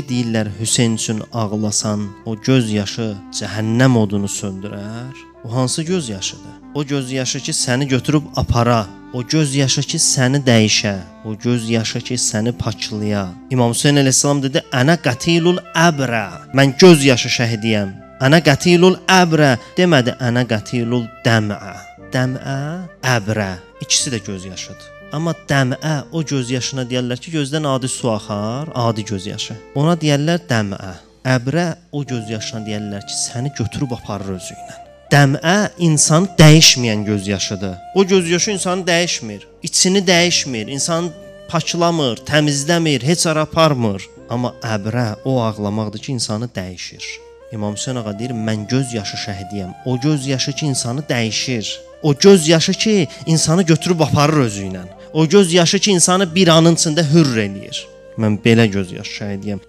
ki, deyirlər Hüseyn üçün ağlasan, o göz yaşı cəhənnəm odunu söndürər. O hansı göz yaşıdır? O göz yaşı ki, səni götürüb apara, o göz yaşı ki, səni dəyişə, o göz yaşı ki, səni paklaya. İmam Hüseyn əleyhissalam dedi: "Ənə qatilul əbrə." Mən göz yaşı şəhidiyəm. Ənə qatilul əbrə demədi, ənə qatilul dəmə. Dəmə, əbrə, ikisi də göz yaşıdır. Amma dəmə o göz yaşına deyirlər ki, gözdən adi su axar, adi göz yaşı. Ona deyirlər dəmə. Əbrə o göz yaşına deyirlər ki, səni götürüb aparır özü ilə. Dəmə insan dəyişməyən göz yaşıdır. O göz yaşı insanı dəyişmir, içini dəyişmir, insanı paklamır, təmizləmir, heç ara aparmır. Amma əbrə o ağlamaqdır ki, insanı dəyişir. İmam Hüseyn ağa deyir, mən göz yaşı şəhidiyəm. O göz yaşı ki, insanı dəyişir. O göz yaşı ki, insanı götürüb aparır özü ilə. O göz yaşı ki, insanı bir anın içində hürr eləyir. Mən belə göz yaşı şəhidiyəm.